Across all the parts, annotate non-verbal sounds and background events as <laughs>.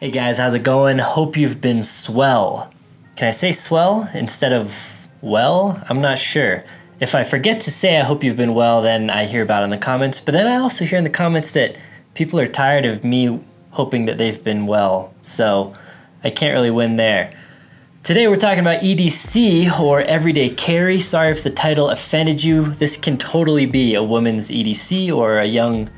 Hey guys, how's it going? Hope you've been swell. Can I say swell instead of well? I'm not sure. If I forget to say I hope you've been well, then I hear about it in the comments. But then I also hear in the comments that people are tired of me hoping that they've been well. So I can't really win there. Today we're talking about EDC or everyday carry. Sorry if the title offended you. This can totally be a woman's EDC or a young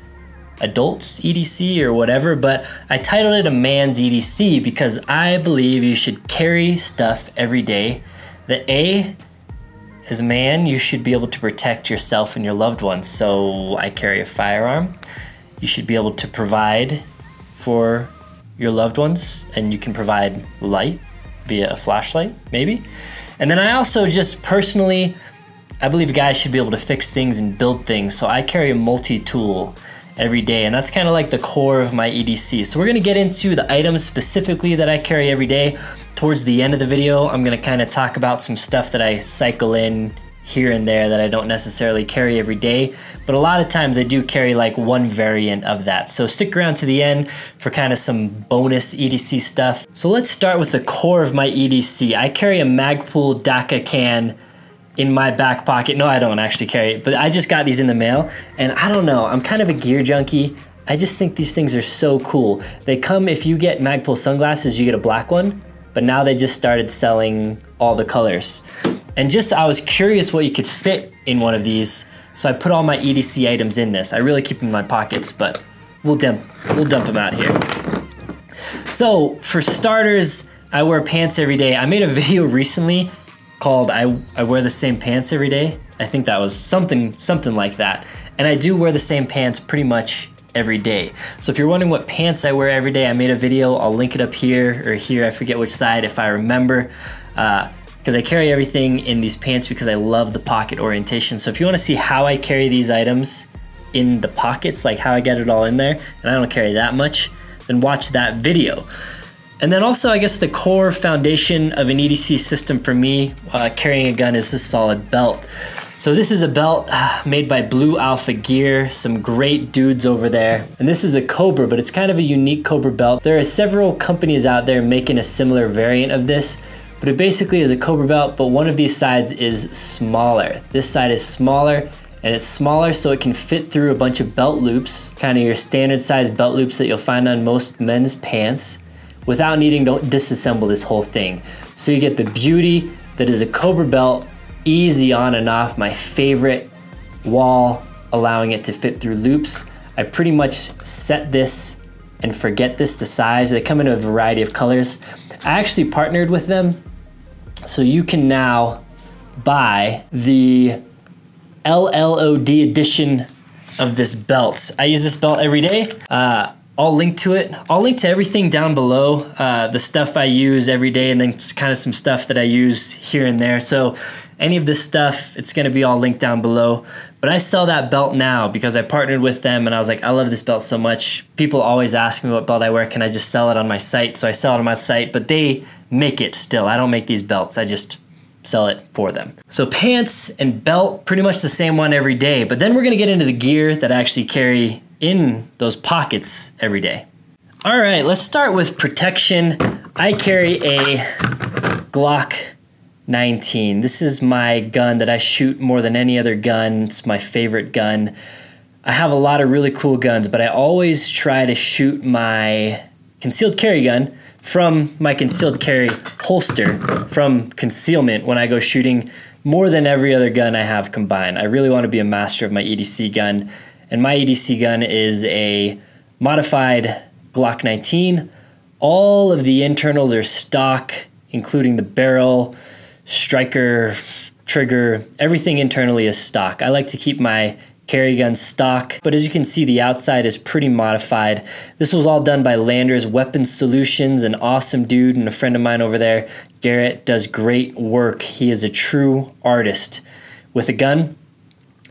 adult's EDC or whatever, but I titled it a man's EDC because I believe you should carry stuff every day that A, as a man, you should be able to protect yourself and your loved ones. So I carry a firearm. You should be able to provide for your loved ones and you can provide light via a flashlight, maybe. And then I also just personally, I believe guys should be able to fix things and build things. So I carry a multi-tool every day and that's kind of like the core of my EDC. So we're gonna get into the items specifically that I carry every day. Towards the end of the video, I'm gonna kind of talk about some stuff that I cycle in here and there that I don't necessarily carry every day, but a lot of times I do carry like one variant of that. So stick around to the end for kind of some bonus EDC stuff. So let's start with the core of my EDC. I carry a Magpul DAKA can in my back pocket. No, I don't actually carry it, but I just got these in the mail and I don't know, I'm kind of a gear junkie. I just think these things are so cool. They come, if you get Magpul sunglasses, you get a black one, but now they just started selling all the colors. And just, I was curious what you could fit in one of these, so I put all my EDC items in this. I really keep them in my pockets, but we'll dump, we'll dump them out here. So for starters, I wear pants every day. I made a <laughs> video recently called I, I wear the same pants every day. I think that was something something like that. And I do wear the same pants pretty much every day. So if you're wondering what pants I wear every day, I made a video. I'll link it up here or here. I forget which side if I remember. Because uh, I carry everything in these pants because I love the pocket orientation. So if you want to see how I carry these items in the pockets, like how I get it all in there, and I don't carry that much, then watch that video. And then also, I guess the core foundation of an EDC system for me, uh, carrying a gun, is a solid belt. So this is a belt uh, made by Blue Alpha Gear, some great dudes over there. And this is a Cobra, but it's kind of a unique Cobra belt. There are several companies out there making a similar variant of this, but it basically is a Cobra belt, but one of these sides is smaller. This side is smaller, and it's smaller so it can fit through a bunch of belt loops, kind of your standard size belt loops that you'll find on most men's pants without needing to disassemble this whole thing. So you get the beauty that is a Cobra belt, easy on and off, my favorite wall, allowing it to fit through loops. I pretty much set this and forget this, the size. They come in a variety of colors. I actually partnered with them, so you can now buy the LLOD edition of this belt. I use this belt every day. Uh, I'll link to it. I'll link to everything down below, uh, the stuff I use every day, and then kind of some stuff that I use here and there. So any of this stuff, it's gonna be all linked down below. But I sell that belt now because I partnered with them and I was like, I love this belt so much. People always ask me what belt I wear. Can I just sell it on my site? So I sell it on my site, but they make it still. I don't make these belts. I just sell it for them. So pants and belt, pretty much the same one every day. But then we're gonna get into the gear that I actually carry in those pockets every day. All right, let's start with protection. I carry a Glock 19. This is my gun that I shoot more than any other gun. It's my favorite gun. I have a lot of really cool guns, but I always try to shoot my concealed carry gun from my concealed carry holster from concealment when I go shooting more than every other gun I have combined. I really want to be a master of my EDC gun and my EDC gun is a modified Glock 19. All of the internals are stock, including the barrel, striker, trigger, everything internally is stock. I like to keep my carry gun stock, but as you can see, the outside is pretty modified. This was all done by Landers Weapons Solutions, an awesome dude and a friend of mine over there. Garrett does great work. He is a true artist with a gun.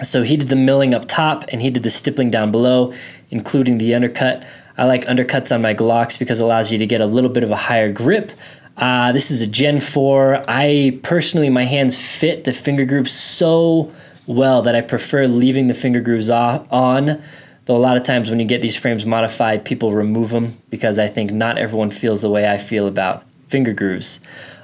So he did the milling up top and he did the stippling down below, including the undercut. I like undercuts on my Glocks because it allows you to get a little bit of a higher grip. Uh, this is a Gen 4. I personally, my hands fit the finger grooves so well that I prefer leaving the finger grooves off, on. Though a lot of times when you get these frames modified, people remove them because I think not everyone feels the way I feel about finger grooves.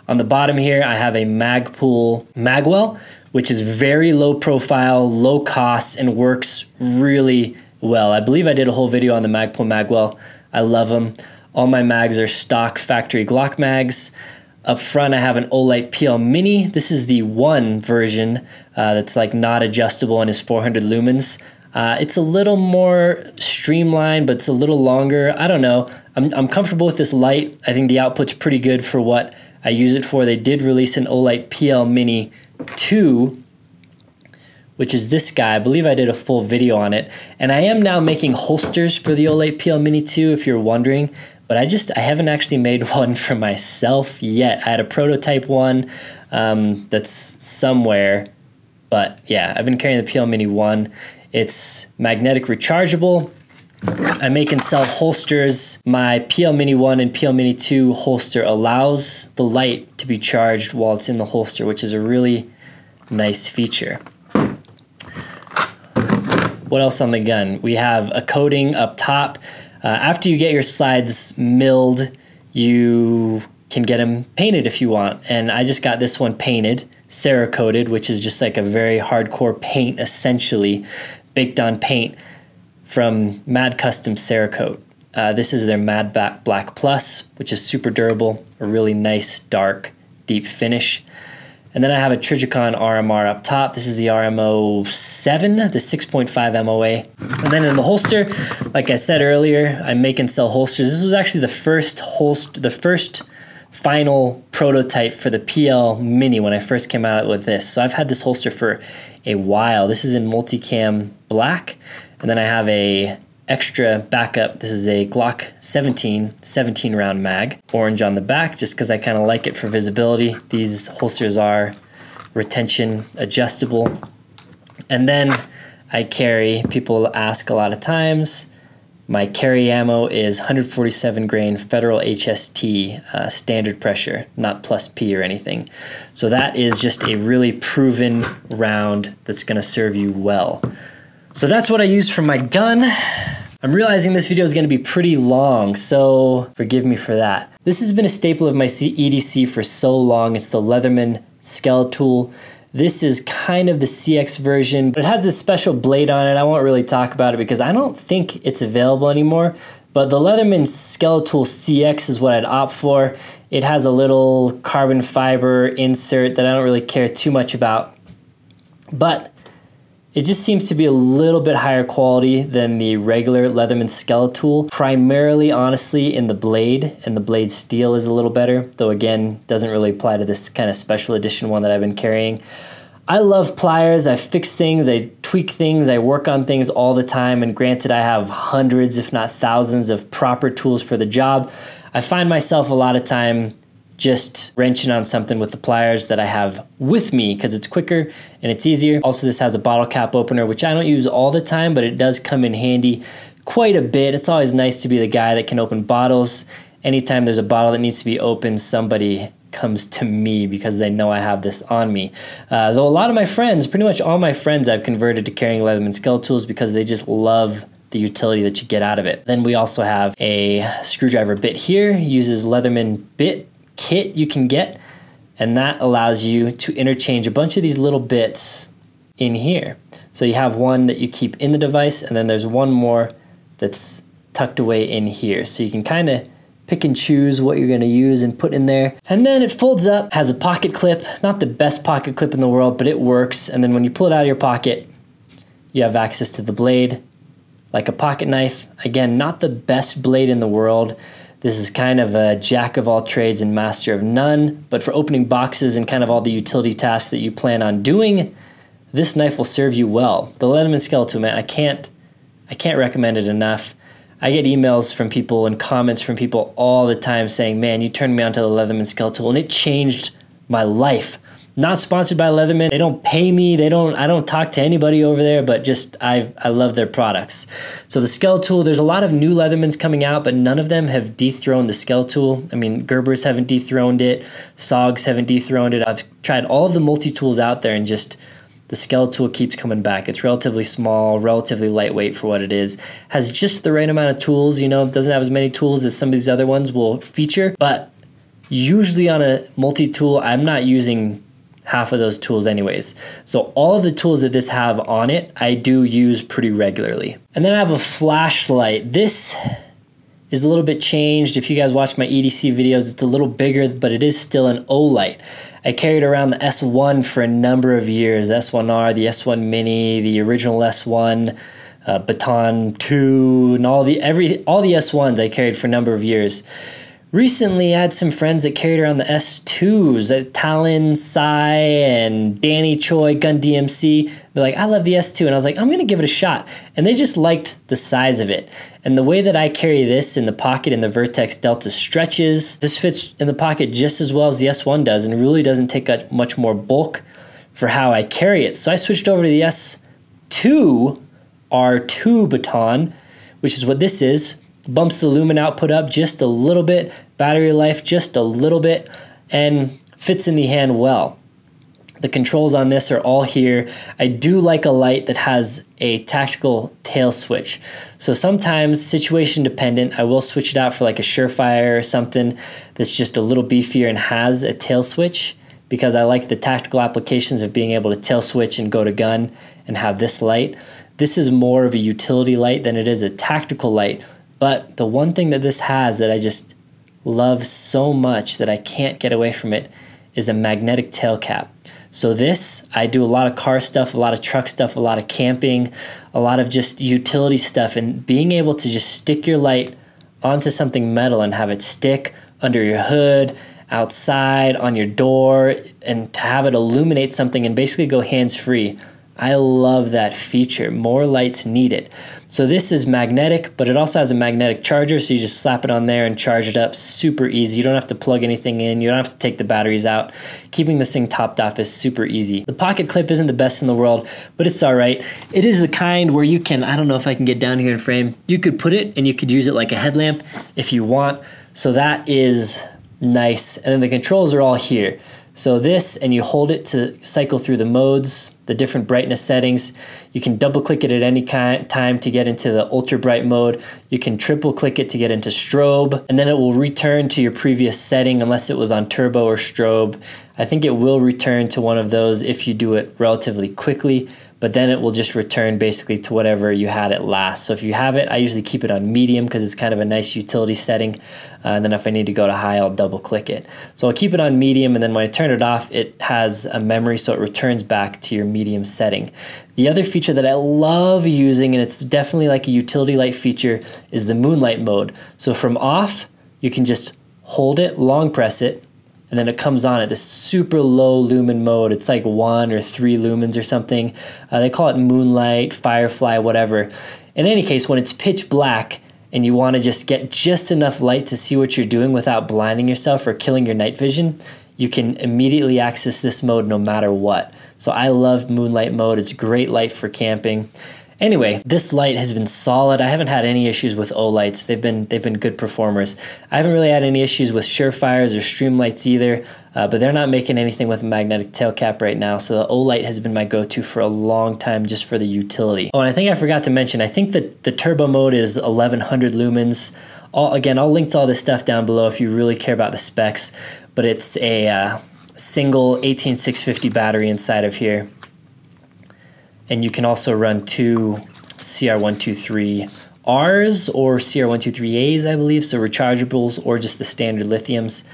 On the bottom here, I have a Magpul Magwell, which is very low profile, low cost, and works really well. I believe I did a whole video on the Magpul Magwell. I love them. All my mags are stock factory Glock mags. Up front, I have an Olight PL Mini. This is the one version uh, that's like not adjustable and is 400 lumens. Uh, it's a little more streamlined, but it's a little longer. I don't know. I'm, I'm comfortable with this light. I think the output's pretty good for what I use it for. They did release an Olight PL Mini 2, which is this guy. I believe I did a full video on it. And I am now making holsters for the Olight PL Mini 2, if you're wondering but I just I haven't actually made <laughs> one for myself yet. I had a prototype one um, that's somewhere, but yeah, I've been carrying the PL Mini one. It's magnetic rechargeable. I make and sell holsters. My PL Mini 1 and PL Mini 2 holster allows the light to be charged while it's in the holster, which is a really nice feature. What else on the gun? We have a coating up top uh, after you get your slides milled, you can get them painted if you want. And I just got this one painted, Cerakoted, which is just like a very hardcore paint, essentially baked on paint from Mad Custom Cerakote. Uh, this is their Mad Black Plus, which is super durable, a really nice, dark, deep finish. And then I have a Trijicon RMR up top. This is the RM07, the 6.5 MOA. And then in the holster, like I said earlier, I make and sell holsters. This was actually the first holster, the first final prototype for the PL Mini when I first came out with this. So I've had this holster for a while. This is in multicam black. And then I have a extra backup. This is a Glock 17, 17 round mag, orange on the back, just because I kind of like it for visibility. These holsters are retention adjustable. And then I carry, people ask a lot of times, my carry ammo is 147 grain Federal HST uh, standard pressure, not plus P or anything. So that is just a really proven round that's going to serve you well. So that's what I used for my gun. I'm realizing this video is going to be pretty long, so forgive me for that. This has been a staple of my EDC for so long. It's the Leatherman Skeletool. This is kind of the CX version, but it has this special blade on it. I won't really talk about it because I don't think it's available anymore. But the Leatherman Skeletool CX is what I'd opt for. It has a little carbon fiber insert that I don't really care too much about. But it just seems to be a little bit higher quality than the regular Leatherman Skeletool, primarily honestly in the blade, and the blade steel is a little better, though again, doesn't really apply to this kind of special edition one that I've been carrying. I love pliers. I fix things, I tweak things, I work on things all the time. And granted, I have hundreds, if not thousands, of proper tools for the job. I find myself a lot of time just wrenching on something with the pliers that I have with me because it's quicker and it's easier. Also, this has a bottle cap opener, which I don't use all the time, but it does come in handy quite a bit. It's always nice to be the guy that can open bottles. Anytime there's a bottle that needs to be opened, somebody comes to me because they know I have this on me. Uh, though a lot of my friends, pretty much all my friends, I've converted to carrying Leatherman Skeletools because they just love the utility that you get out of it. Then we also have a screwdriver bit here, uses Leatherman bit kit you can get, and that allows you to interchange a bunch of these little bits in here. So you have one that you keep in the device, and then there's one more that's tucked away in here. So you can kind of pick and choose what you're going to use and put in there. And then it folds up, has a pocket clip, not the best pocket clip in the world, but it works. And then when you pull it out of your pocket, you have access to the blade like a pocket knife. Again, not the best blade in the world. This is kind of a jack of all trades and master of none, but for opening boxes and kind of all the utility tasks that you plan on doing, this knife will serve you well. The Leatherman Skeletool, man, I can't, I can't recommend it enough. I get emails from people and comments from people all the time saying, man, you turned me onto the Leatherman Skeletool and it changed my life not sponsored by Leatherman. They don't pay me. They don't. I don't talk to anybody over there. But just I I love their products. So the Skeletool. There's a lot of new Leathermans coming out, but none of them have dethroned the Skeletool. I mean, Gerbers haven't dethroned it. Sogs haven't dethroned it. I've tried all of the multi tools out there, and just the Skeletool keeps coming back. It's relatively small, relatively lightweight for what it is. Has just the right amount of tools, you know, doesn't have as many tools as some of these other ones will feature, but usually on a multi-tool, I'm not using half of those tools anyways. So all of the tools that this have on it, I do use pretty regularly. And then I have a flashlight. This is a little bit changed. If you guys watch my EDC videos, it's a little bigger, but it is still an Olight. I carried around the S1 for a number of years, the S1R, the S1 Mini, the original S1, uh, Baton 2, and all the every all the S1s I carried for a number of years. Recently, I had some friends that carried around the S2s, uh, Talon, Sai, and Danny Choi, Gun DMC. They're like, I love the S2. And I was like, I'm going to give it a shot. And they just liked the size of it. And the way that I carry this in the pocket in the Vertx Delta stretches, this fits in the pocket just as well as the S1 does and really doesn't take up much more bulk for how I carry it. So I switched over to the S2 R2 baton, which is what this is bumps the lumen output up just a little bit, battery life just a little bit, and fits in the hand well. The controls on this are all here. I do like a light that has a tactical tail switch. So sometimes situation dependent, I will switch it out for like a Surefire or something that's just a little beefier and has a tail switch because I like the tactical applications of being able to tail switch and go to gun and have this light. This is more of a utility light than it is a tactical light but the one thing that this has that I just love so much that I can't get away from it is a magnetic tail cap. So this, I do a lot of car stuff, a lot of truck stuff, a lot of camping, a lot of just utility stuff and being able to just stick your light onto something metal and have it stick under your hood, outside, on your door, and to have it illuminate something and basically go hands free I love that feature. More lights needed. So this is magnetic, but it also has a magnetic charger, so you just slap it on there and charge it up. Super easy. You don't have to plug anything in. You don't have to take the batteries out. Keeping this thing topped off is super easy. The pocket clip isn't the best in the world, but it's all right. It is the kind where you can, I don't know if I can get down here in frame, you could put it and you could use it like a headlamp if you want. So that is nice. And then the controls are all here. So this, and you hold it to cycle through the modes, the different brightness settings. You can double click it at any time to get into the ultra bright mode. You can triple click it to get into strobe, and then it will return to your previous setting unless it was on turbo or strobe. I think it will return to one of those if you do it relatively quickly but then it will just return basically to whatever you had it last. So if you have it, I usually keep it on medium because it's kind of a nice utility setting. Uh, and then if I need to go to high, I'll double click it. So I'll keep it on medium and then when I turn it off, it has a memory so it returns back to your medium setting. The other feature that I love using, and it's definitely like a utility light feature, is the moonlight mode. So from off, you can just hold it, long press it, and then it comes on at this super low lumen mode. It's like one or three lumens or something. Uh, they call it moonlight, firefly, whatever. In any case, when it's pitch black and you want to just get just enough light to see what you're doing without blinding yourself or killing your night vision, you can immediately access this mode no matter what. So I love moonlight mode. It's great light for camping. Anyway, this light has been solid. I haven't had any issues with Olights. They've been they've been good performers. I haven't really had any issues with Surefires or Streamlights either, uh, but they're not making anything with a magnetic tail cap right now. So the Olight has been my go-to for a long time just for the utility. Oh, and I think I forgot to mention, I think that the turbo mode is 1100 lumens. All, again, I'll link to all this stuff down below if you really care about the specs, but it's a uh, single 18650 battery inside of here. And you can also run two CR123Rs or CR123As, I believe, so rechargeables or just the standard lithiums.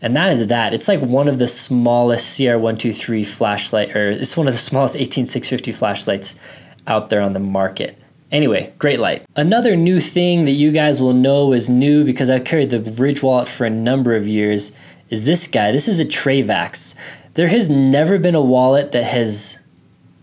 And that is that. It's like one of the smallest CR123 flashlight, or it's one of the smallest 18650 flashlights out there on the market. Anyway, great light. Another new thing that you guys will know is new because I've carried the Ridge wallet for a number of years is this guy. This is a Trayvax. There has never been a wallet that has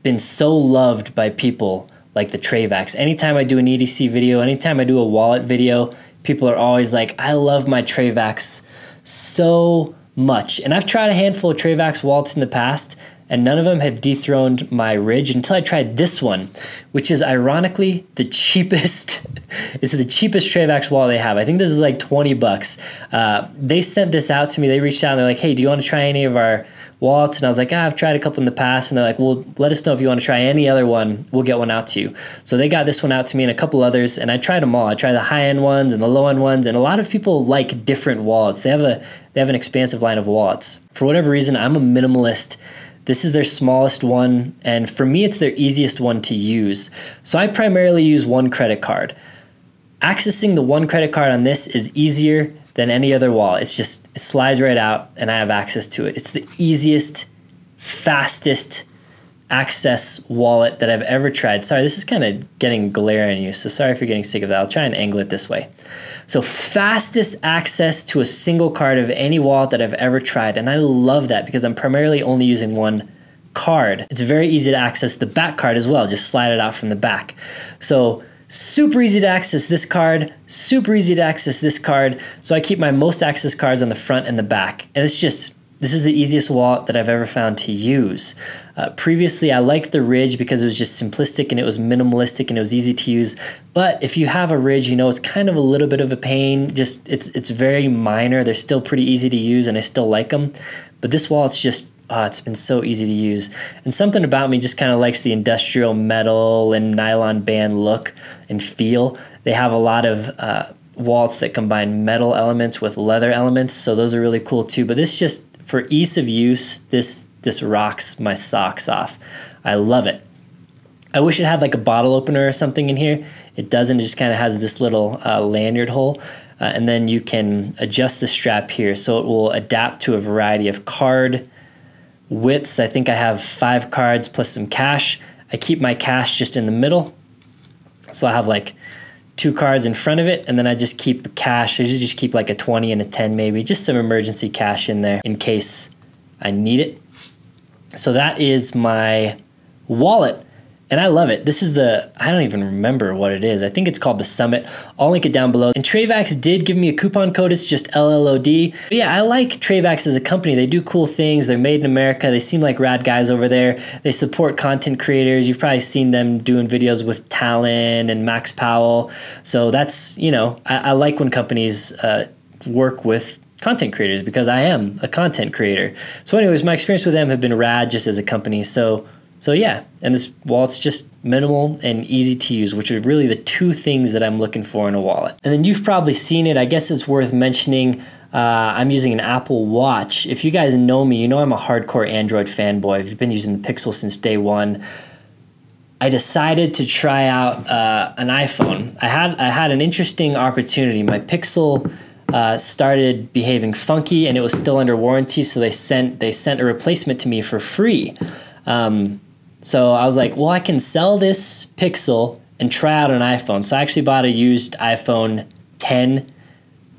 been so loved by people like the Trayvax. Anytime I do an EDC video, anytime I do a wallet video, people are always like, I love my Trayvax so much. And I've tried a handful of Trayvax wallets in the past. and none of them have dethroned my Ridge until I tried this one, which is ironically the cheapest. <laughs> it's the cheapest Trayvax wallet they have. I think this is like 20 bucks. Uh, they sent this out to me. They reached out and they're like, hey, do you want to try any of our wallets? And I was like, ah, I've tried a couple in the past. And they're like, well, let us know if you want to try any other one. We'll get one out to you. So they got this one out to me and a couple others, and I tried them all. I tried the high end ones and the low end ones, and a lot of people like different wallets. They have a they have an expansive line of wallets. For whatever reason, I'm a minimalist this is their smallest one, and for me, it's their easiest one to use. So I primarily use one credit card. Accessing the one credit card on this is easier than any other wallet. It's just, it slides right out, and I have access to it. It's the easiest, fastest access wallet that I've ever tried. Sorry, this is kind of getting glare on you, so sorry if you're getting sick of that. I'll try and angle it this way. So, fastest access to a single card of any wallet that I've ever tried. And I love that because I'm primarily only using one card. It's very easy to access the back card as well, just slide it out from the back. So, super easy to access this card, super easy to access this card. So, I keep my most access cards on the front and the back. And it's just this is the easiest wallet that I've ever found to use. Uh, previously, I liked the Ridge because it was just simplistic and it was minimalistic and it was easy to use. But if you have a Ridge, you know it's kind of a little bit of a pain. Just it's it's very minor. They're still pretty easy to use, and I still like them. But this wallet's just oh, it's been so easy to use. And something about me just kind of likes the industrial metal and nylon band look and feel. They have a lot of uh, wallets that combine metal elements with leather elements, so those are really cool too. But this just for ease of use, this this rocks my socks off. I love it. I wish it had like a bottle opener or something in here. It doesn't. It just kind of has this little uh, lanyard hole. Uh, and then you can adjust the strap here so it will adapt to a variety of card widths. I think I have five cards plus some cash. I keep my cash just in the middle. So I have like two cards in front of it, and then I just keep cash. I just keep like a 20 and a 10 maybe, just some emergency cash in there in case I need it. So that is my wallet and I love it. This is the, I don't even remember what it is. I think it's called the Summit. I'll link it down below. And Trayvax did give me a coupon code. It's just LLOD. But yeah, I like Trayvax as a company. They do cool things. They're made in America. They seem like rad guys over there. They support content creators. You've probably seen them doing videos with Talon and Max Powell. So that's, you know, I, I like when companies uh, work with content creators because I am a content creator. So anyways, my experience with them have been rad just as a company. So so yeah, and this wallet's just minimal and easy to use, which are really the two things that I'm looking for in a wallet. And then you've probably seen it. I guess it's worth mentioning. Uh, I'm using an Apple Watch. If you guys know me, you know I'm a hardcore Android fanboy. I've been using the Pixel since day one. I decided to try out uh, an iPhone. I had I had an interesting opportunity. My Pixel uh, started behaving funky, and it was still under warranty, so they sent they sent a replacement to me for free. Um, so I was like, well, I can sell this Pixel and try out an iPhone. So I actually bought a used iPhone 10,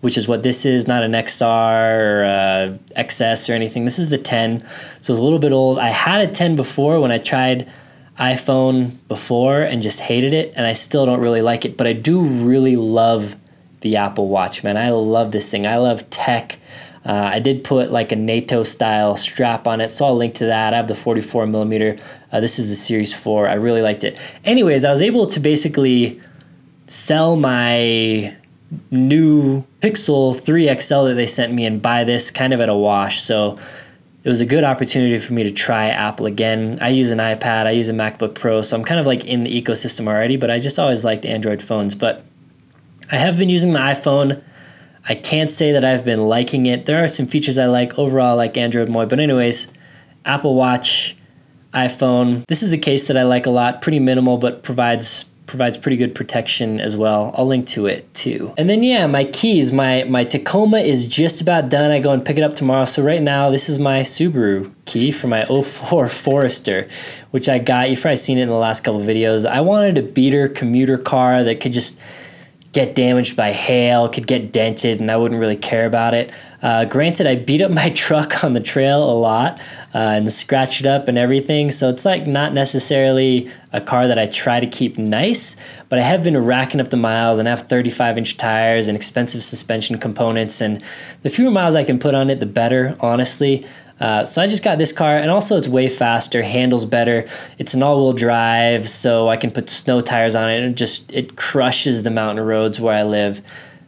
which is what this is, not an XR or uh, XS or anything. This is the 10. So it's a little bit old. I had a 10 before when I tried iPhone before and just hated it, and I still don't really like it. But I do really love the Apple Watch, man. I love this thing. I love tech. Uh, I did put like a NATO style strap on it, so I'll link to that. I have the 44 millimeter. Uh, this is the Series 4. I really liked it. Anyways, I was able to basically sell my new Pixel 3 XL that they sent me and buy this kind of at a wash. So it was a good opportunity for me to try Apple again. I use an iPad, I use a MacBook Pro, so I'm kind of like in the ecosystem already, but I just always liked Android phones. But I have been using the iPhone I can't say that I've been liking it. There are some features I like. Overall, I like Android more. But, anyways, Apple Watch, iPhone. This is a case that I like a lot. Pretty minimal, but provides provides pretty good protection as well. I'll link to it too. And then yeah, my keys, my my Tacoma is just about done. I go and pick it up tomorrow. So right now, this is my Subaru key for my 04 <laughs> Forester, which I got. You've probably seen it in the last couple videos. I wanted a beater commuter car that could just get damaged by hail, could get dented, and I wouldn't really care about it. Uh, granted, I beat up <laughs> my truck on the trail a lot uh, and scratched it up and everything, so it's like not necessarily a car that I try to keep nice, but I have been racking up the miles and I have 35 inch tires and expensive suspension components, and the fewer miles I can put on it, the better, honestly. Uh, so I just got this car, and also it's way faster, handles better. It's an all-wheel drive, so I can put snow tires on it, and it just it crushes the mountain roads where I live.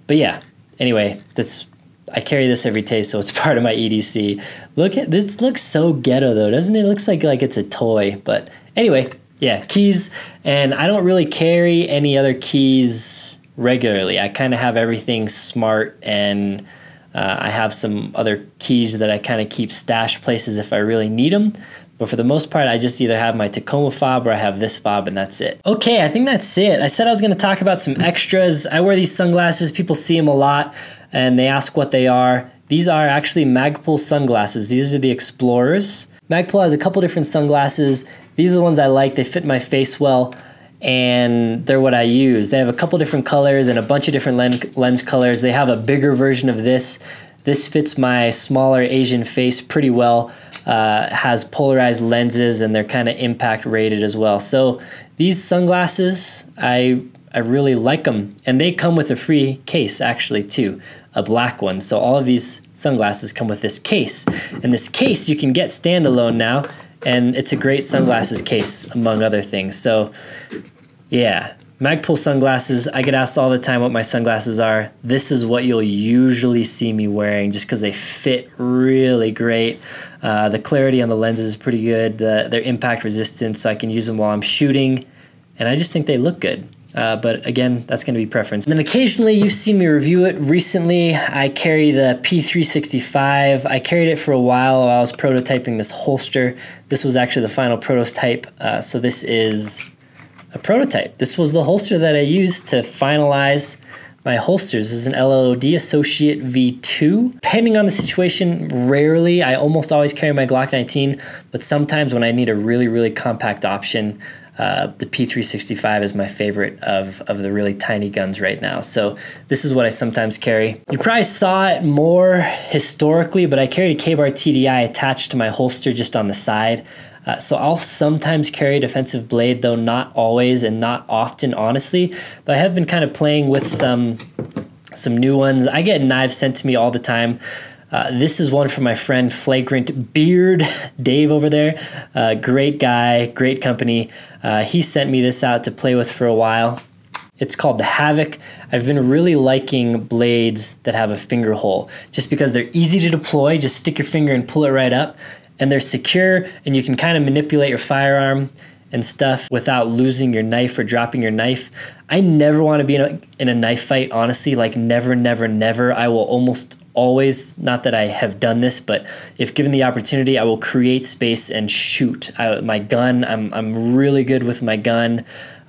But yeah, anyway, this I carry this every day, so it's <laughs> part of my EDC. Look at this looks so ghetto though, doesn't it? it looks like like it's a toy. But anyway, yeah, keys, and I don't really carry any other keys regularly. I kind of have everything smart, and uh, I have some other keys that I kind of keep stash places if I really need them. But for the most part, I just either have my Tacoma fob or I have this fob, and that's it. Okay, I think that's it. I said I was going to talk about some extras. I wear these sunglasses. People see them a lot, and they ask what they are. These are actually Magpul sunglasses. These are the Explorers. Magpul has a couple different sunglasses. These are the ones I like. They fit my face well and they're what I use. They have a couple different colors and a bunch of different lens, lens colors. They have a bigger version of this. This fits my smaller Asian face pretty well. Uh, has polarized lenses and they're kind of impact rated as well. So these sunglasses, I I really like them, and they come with a free case actually too, a black one. So all of these sunglasses come with this case, and this case you can get standalone now, and it's a great sunglasses case among other things. So yeah, Magpul sunglasses. I get asked all the time what my sunglasses are. This is what you'll usually see me wearing just because they fit really great. Uh, the clarity on the lenses is pretty good. The, their impact resistance, so I can use them while I'm shooting. And I just think they look good. Uh, but again, that's going to be preference. And then occasionally you've seen me review it. Recently, I carry the P365. I carried it for a while while I was prototyping this holster. This was actually the final prototype. Uh, so this is a prototype. This was the holster that I used to finalize my holsters. This is an LLOD Associate V2. Depending on the situation, rarely, I almost always carry my Glock 19, but sometimes when I need a really, really compact option, uh, the P365 is my favorite of, of the really tiny guns right now. So this is what I sometimes carry. You probably saw it more historically, but I carried a Ka-Bar TDI attached to my holster just on the side. Uh, so I'll sometimes carry a defensive blade, though not always and not often, honestly. Though I have been kind of playing with some some new ones. I get knives sent to me all the time. Uh, this is one from my friend Flagrant Beard, <laughs> Dave over there. Uh, great guy, great company. Uh, he sent me this out to play with for a while. It's called the Havoc. I've been really liking blades that have a finger hole just because they're easy to deploy. Just stick your finger and pull it right up. And they're secure, and you can kind of manipulate your firearm and stuff without losing your knife or dropping your knife. I never want to be in a, in a knife fight, honestly. Like, never, never, never. I will almost always, not that I have done this, but if given the opportunity, I will create space and shoot. I, my gun, I'm, I'm really good with my gun.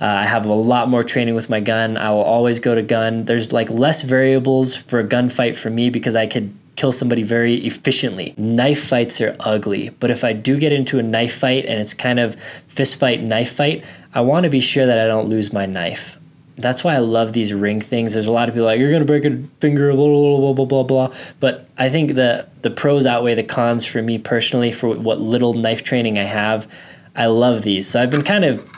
Uh, I have a lot more training with my gun. I will always go to gun. There's like less variables for a gunfight for me because I could kill somebody very efficiently. Knife fights are ugly, but if I do get into a knife fight and it's kind of fist fight, knife fight, I want to be sure that I don't lose my knife that's why I love these ring things. There's a lot of people like you're gonna break a finger, blah blah blah blah blah blah. But I think the the pros outweigh the cons for me personally for what little knife training I have. I love these, so I've been kind of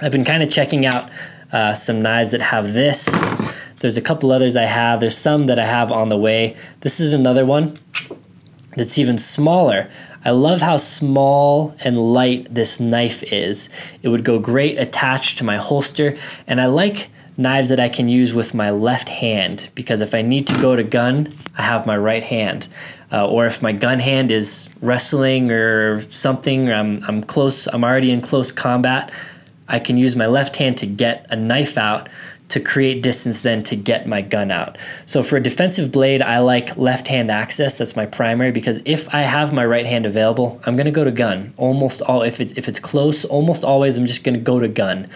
I've been kind of checking out uh, some knives that have this. There's a couple others I have. There's some that I have on the way. This is another one that's even smaller. I love how small and light this knife is. It would go great attached to my holster, and I like knives that I can use with my left hand because if I need to go to gun, I have my right hand. Uh, or if my gun hand is wrestling or something, or I'm, I'm close, I'm already in close combat, I can use my left hand to get a knife out to create distance then to get my gun out. So for a defensive blade, I like left hand access. That's my primary because if I have my right hand available, I'm gonna go to gun. Almost all if it's if it's close, almost always I'm just gonna go to gun.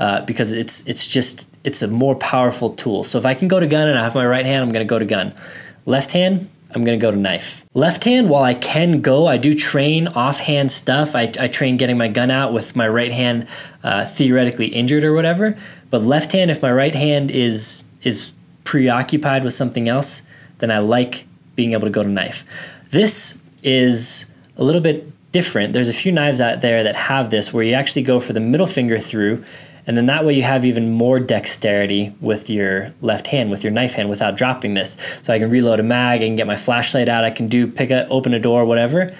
Uh, because it's it's just it's a more powerful tool. So if I can go to gun and I have my right hand, I'm gonna go to gun. Left hand, I'm gonna go to knife. Left hand, while I can go, I do train offhand stuff. I, I train getting my gun out with my right hand uh, theoretically injured or whatever. But left hand, if my right hand is is preoccupied with something else, then I like being able to go to knife. This is a little bit different. There's a few knives out there that have this where you actually go for the middle finger through And then that way you have even more dexterity with your left hand, with your knife hand, without dropping this. So I can reload a mag, I can get my flashlight out, I can do pick a open a door, whatever,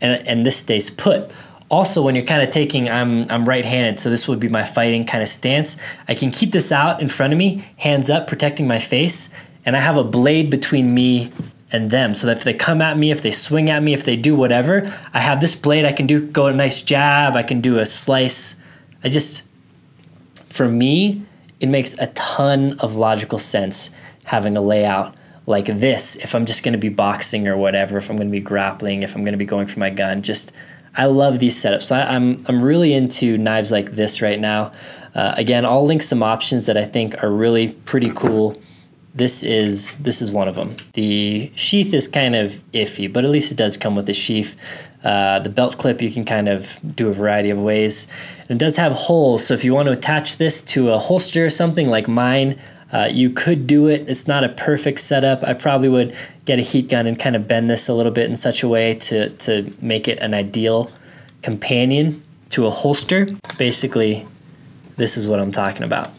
and and this stays put. Also, when you're kind of taking, I'm I'm right-handed, so this would be my fighting kind of stance. I can keep this out in front of me, hands up, protecting my face, and I have a blade between me and them. So that if they come at me, if they swing at me, if they do whatever, I have this blade. I can do go a nice jab. I can do a slice. I just, for me, it makes a ton of logical sense having a layout like this. If I'm just going to be boxing or whatever, if I'm going to be grappling, if I'm going to be going for my gun, just I love these setups. So I, I'm, I'm really into knives like this right now. Uh, again, I'll link some options that I think are really pretty cool this is this is one of them. The sheath is kind of iffy, but at least it does come with a sheath. Uh, the belt clip you can kind of do a variety of ways. It does have holes, so if you want to attach this to a holster or something like mine, uh, you could do it. It's not a perfect setup. I probably would get a heat gun and kind of bend this a little bit in such a way to, to make it an ideal companion to a holster. Basically, this is what I'm talking about.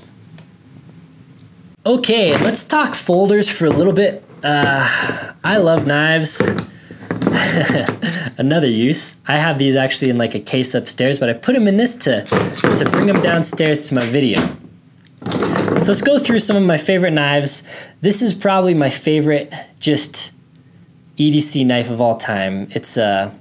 Okay, let's talk folders for a little bit. Uh, I love knives. <laughs> Another use. I have these actually in like a case upstairs, but I put them in this to, to bring them downstairs to my video. So let's go through some of my favorite knives. This is probably my favorite just EDC knife of all time. It's a uh,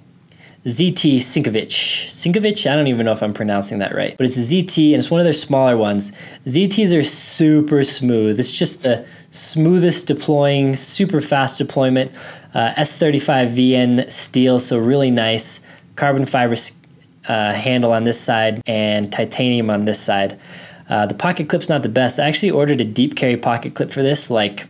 ZT Sinkevich. Sinkevich, I don't even know if I'm pronouncing that right, but it's a ZT and it's one of their smaller ones. ZTs are super smooth. It's just the smoothest deploying, super fast deployment. Uh, S35VN steel, so really nice. Carbon fiber uh, handle on this side and titanium on this side. Uh, the pocket clip's not the best. I actually ordered a deep carry pocket clip for this like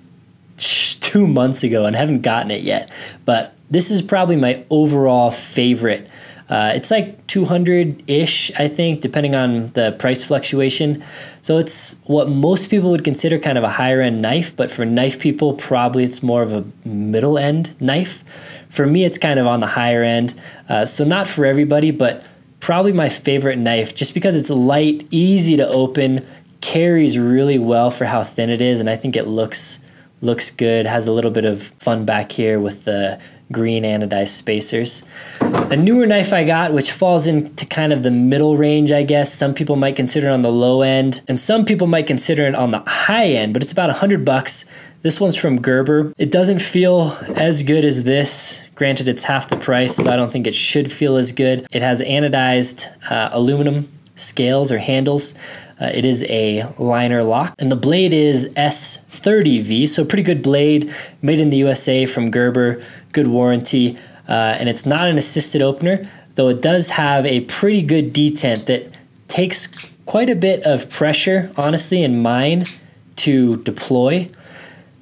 two months ago and haven't gotten it yet. But this is probably my overall favorite. Uh, it's like 200 ish, I think, depending on the price fluctuation. So it's what most people would consider kind of a higher end knife, but for knife people, probably it's more of a middle end knife. For me, it's kind of on the higher end. Uh, so not for everybody, but probably my favorite knife just because it's light, easy to open, carries really well for how thin it is, and I think it looks looks good. Has a little bit of fun back here with the green anodized spacers. A newer knife I got, which falls into kind of the middle range, I guess. Some people might consider it on the low end, and some people might consider it on the high end, but it's about a hundred bucks. This one's from Gerber. It doesn't feel as good as this. Granted, it's half the price, so I don't think it should feel as good. It has anodized uh, aluminum scales or handles. Uh, it is a liner lock, and the blade is S30V, so pretty good blade, made in the USA from Gerber, good warranty, uh, and it's not an assisted opener, though it does have a pretty good detent that takes quite a bit of pressure, honestly, in mind to deploy.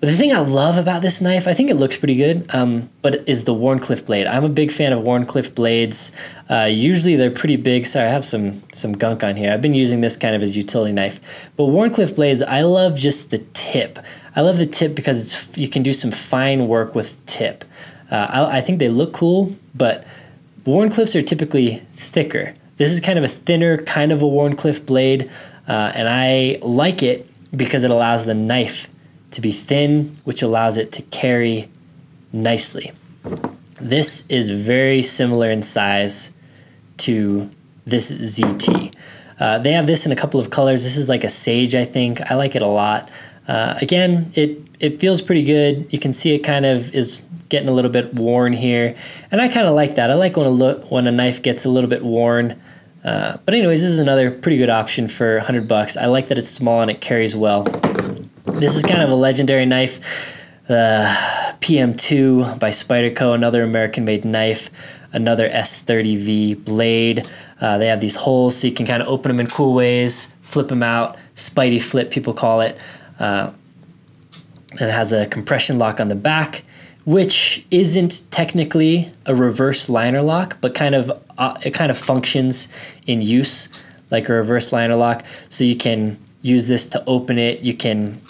But the thing I love about this knife, I think it looks pretty good, um, but is the Wharncliffe blade. I'm a big fan of Wharncliffe blades. Uh, usually they're pretty big. Sorry, I have some some gunk on here. I've been using this kind of as a utility knife. But Wharncliffe blades, I love just the tip. I love the tip because it's you can do some fine work with tip. Uh, I, I think they look cool, but Wharncliffes are typically thicker. This is kind of a thinner, kind of a Wharncliffe blade, uh, and I like it because it allows the knife to be thin, which allows it to carry nicely. This is very similar in size to this ZT. Uh, they have this in a couple of colors. This is like a sage, I think. I like it a lot. Uh, again, it it feels pretty good. You can see it kind of is getting a little bit worn here, and I kind of like that. I like when a when a knife gets a little bit worn. Uh, but anyways, this is another pretty good option for 100 bucks. I like that it's small and it carries well. This is kind of a legendary knife. The PM2 by Spyderco, another American-made knife, another S30V blade. Uh, they have these holes so you can kind of open them in cool ways, flip them out, Spidey flip people call it. Uh, and it has a compression lock on the back, which isn't technically a reverse liner lock, but kind of uh, it kind of functions in use like a reverse liner lock. So you can use this to open it. You can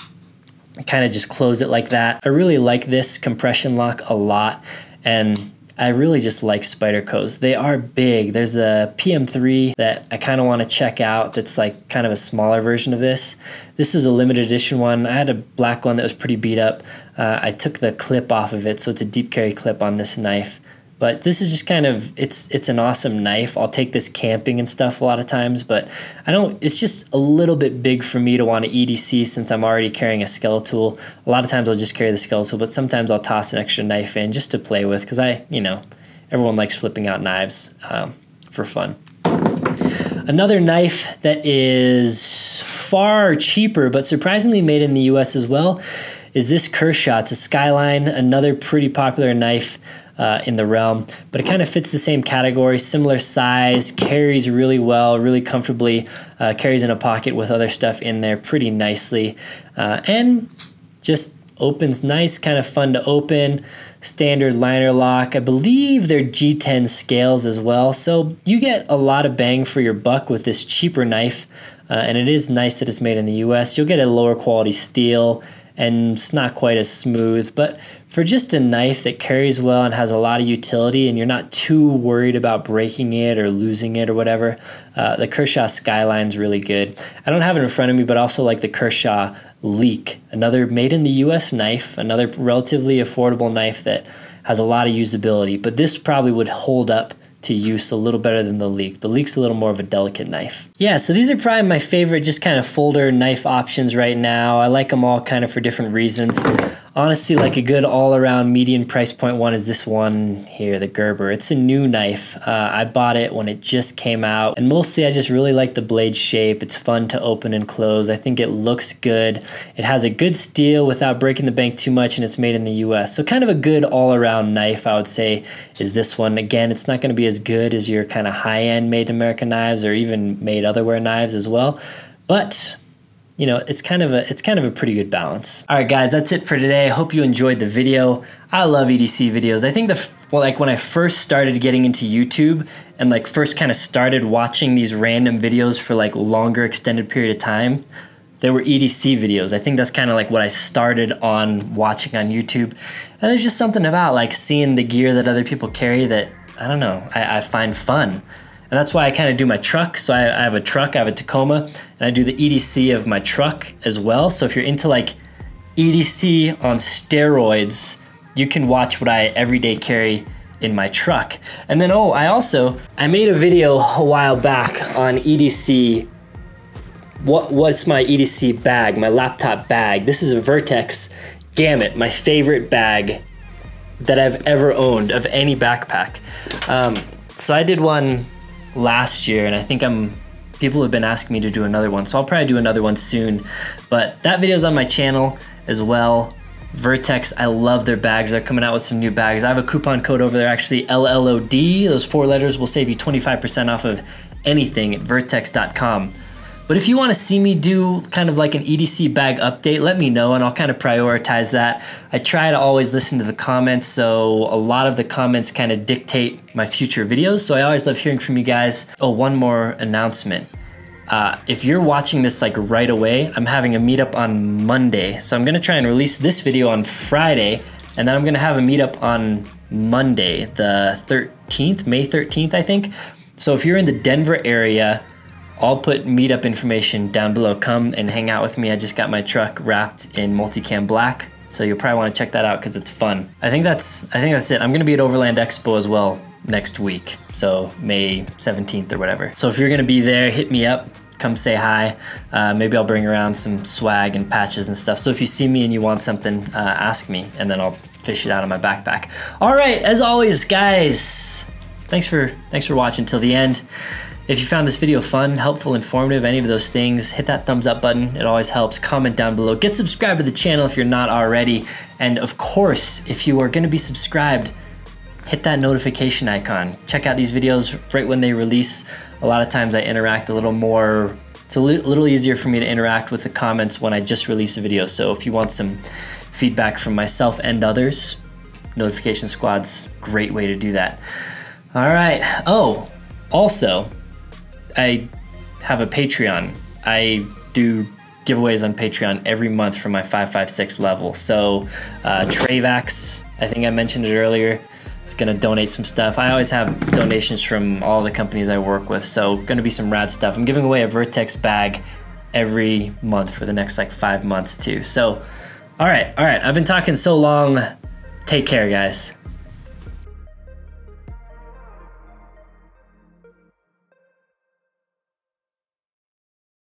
kind of just close it like that. I really like this compression lock a lot and I really just like Spyderco's. They are big. There's a PM3 that I kind of want to check out that's like kind of a smaller version of this. This is a limited edition one. I had a black one that was pretty beat up. Uh, I took the clip off of it, so it's a deep carry clip on this knife. But this is just kind of it's it's an awesome knife. I'll take this camping and stuff a lot of times, but I don't. It's just a little bit big for me to want to EDC since I'm already carrying a Skeletool. A lot of times I'll just carry the Skeletool, but sometimes I'll toss an extra knife in just to play with because I, you know, everyone likes flipping out knives um, for fun. Another knife that is far cheaper but surprisingly made in the US as well is this Kershaw. It's a Skyline, another pretty popular knife uh, in the realm, but it kind of fits the same category, similar size, carries really well, really comfortably, uh, carries in a pocket with other stuff in there pretty nicely, uh, and just opens nice, kind of fun to open. Standard liner lock. I believe they're G10 scales as well, so you get a lot of bang for your buck with this cheaper knife. Uh, and it is nice that it's made in the US. You'll get a lower quality steel and it's not quite as smooth. But for just a knife that carries well and has a lot of utility, and you're not too worried about breaking it or losing it or whatever, uh, the Kershaw Skyline's really good. I don't have it in front of me, but also like the Kershaw Leek, another made in the US knife, another relatively affordable knife that has a lot of usability. But this probably would hold up to use a little better than the Leek. The Leek's a little more of a delicate knife. Yeah, so these are probably my favorite just kind of folder knife options right now. I like them all kind of for different reasons honestly like a good all-around median price point one is this one here the gerber. It's a new knife. Uh, i bought it when it just came out and mostly i just really like the blade shape. It's fun to open and close. I think it looks good. It has a good steel without breaking the bank too much and it's made in the us so kind of a good all-around knife i would say is this one. Again it's not going to be as good as your kind of high-end made american knives or even made otherwhere knives as well but you know, it's kind of a it's kind of a pretty good balance. All right, guys, that's it for today. I hope you enjoyed the video. I love EDC videos. I think the well, like when I first started getting into YouTube and like first kind of started watching these random videos for like longer extended period of time, there were EDC videos. I think that's kind of like what I started on watching on YouTube. And there's just something about like seeing the gear that other people carry that I don't know, I, I find fun. And that's why I kind of do my truck. So I, I have a truck, I have a Tacoma, and I do the EDC of my truck as well. So if you're into like EDC on steroids, you can watch what I everyday carry in my truck. And then, oh, I also, I made a video a while back on EDC. What, what's my EDC bag, my laptop bag? This is a Vertx Gamut, my favorite bag that I've ever owned of any backpack. Um, so I did one last year, and I think I'm people have been asking me to do another one, so I'll probably do another one soon. But that video is on my channel as well. Vertx, I love their bags. They're coming out with some new bags. I have a coupon code over there, actually LLOD. Those four letters will save you 25% off of anything at vertx.com. But if you want to see me do kind of like an EDC bag update, let me know and I'll kind of prioritize that. I try to always listen to the comments, so a lot of the comments kind of dictate my future videos. So I always love hearing from you guys. Oh, one more announcement. Uh, if you're watching this like right away, I'm having a meetup on Monday. So I'm gonna try and release this video on Friday, and then I'm gonna have a meetup on Monday, the 13th, May 13th, I think. So if you're in the Denver area, I'll put meetup information down below. Come and hang out with me. I just got my truck wrapped in multicam black, so you'll probably want to check that out because it's fun. I think that's I think that's it. I'm gonna be at Overland Expo as well next week, so May 17th or whatever. So if you're gonna be there, hit me up. Come say hi. Uh, maybe I'll bring around some swag and patches and stuff. So if you see me and you want something, uh, ask me, and then I'll fish it out of my backpack. All right, as always, guys. Thanks for thanks for watching till the end. If you found this video fun, helpful, informative, any of those things, hit that thumbs up button. It always helps. Comment down below. Get subscribed to the channel if you're not already. And of course, if you are going to be subscribed, hit that notification icon. Check out these videos right when they release. A lot of times I interact a little more, it's a li little easier for me to interact with the comments when I just release a video. So if you want some feedback from myself and others, Notification Squad's great way to do that. All right. Oh, also, I have a Patreon. I do giveaways on Patreon every month for my 556 level. So, uh, Trayvax, I think I mentioned it earlier. is gonna donate some stuff. I always have donations from all the companies I work with, so gonna be some rad stuff. I'm giving away a Vertx bag every month for the next like five months too. So, all right, all right. I've been talking so long. Take care, guys.